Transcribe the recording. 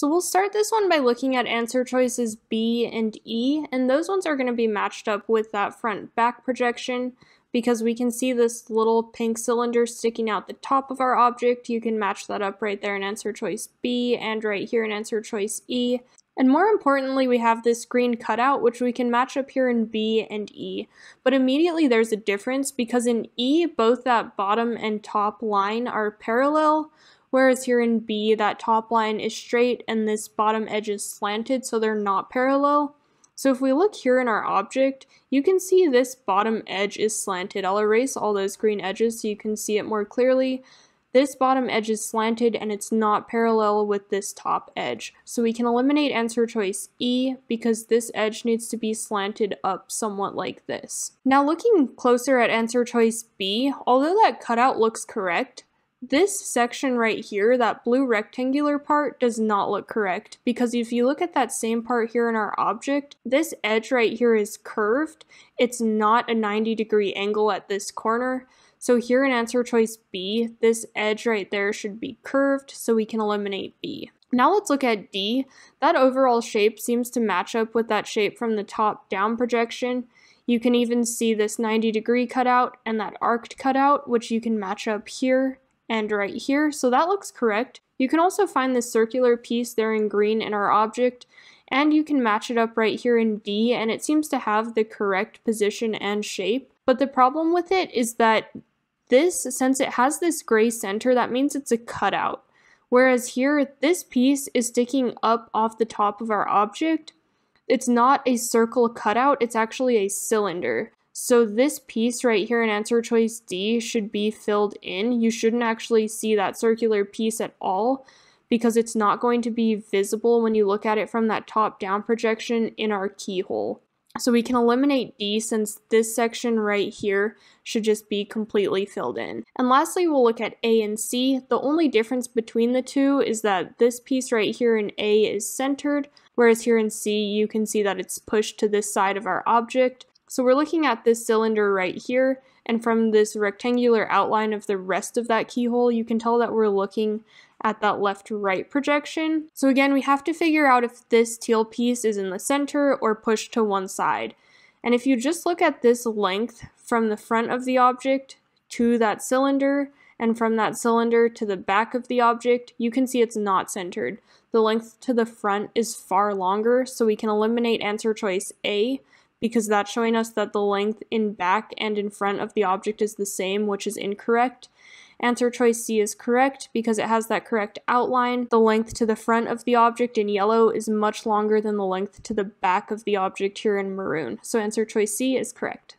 So we'll start this one by looking at answer choices B and E, and those ones are going to be matched up with that front back projection because we can see this little pink cylinder sticking out the top of our object. You can match that up right there in answer choice B and right here in answer choice E. And more importantly, we have this green cutout, which we can match up here in B and E. But immediately there's a difference because in E, both that bottom and top line are parallel, whereas here in B, that top line is straight and this bottom edge is slanted, so they're not parallel. So if we look here in our object, you can see this bottom edge is slanted. I'll erase all those green edges so you can see it more clearly. This bottom edge is slanted and it's not parallel with this top edge. So we can eliminate answer choice E because this edge needs to be slanted up somewhat like this. Now looking closer at answer choice B, although that cutout looks correct, this section right here, that blue rectangular part, does not look correct because if you look at that same part here in our object, this edge right here is curved. It's not a 90 degree angle at this corner. So here in answer choice B, this edge right there should be curved so we can eliminate B. Now let's look at D. That overall shape seems to match up with that shape from the top down projection. You can even see this 90 degree cutout and that arced cutout, which you can match up here and right here, so that looks correct. You can also find this circular piece there in green in our object, and you can match it up right here in D, and it seems to have the correct position and shape. But the problem with it is that this, since it has this gray center, that means it's a cutout. Whereas here, this piece is sticking up off the top of our object. It's not a circle cutout, it's actually a cylinder. So this piece right here in answer choice D should be filled in. You shouldn't actually see that circular piece at all because it's not going to be visible when you look at it from that top down projection in our keyhole. So we can eliminate D since this section right here should just be completely filled in. And lastly, we'll look at A and C. The only difference between the two is that this piece right here in A is centered, whereas here in C you can see that it's pushed to this side of our object. So we're looking at this cylinder right here, and from this rectangular outline of the rest of that keyhole, you can tell that we're looking at that left-right projection. So again, we have to figure out if this teal piece is in the center or pushed to one side. And if you just look at this length from the front of the object to that cylinder, and from that cylinder to the back of the object, you can see it's not centered. The length to the front is far longer, so we can eliminate answer choice A, because that's showing us that the length in back and in front of the object is the same, which is incorrect. Answer choice C is correct because it has that correct outline. The length to the front of the object in yellow is much longer than the length to the back of the object here in maroon. So answer choice C is correct.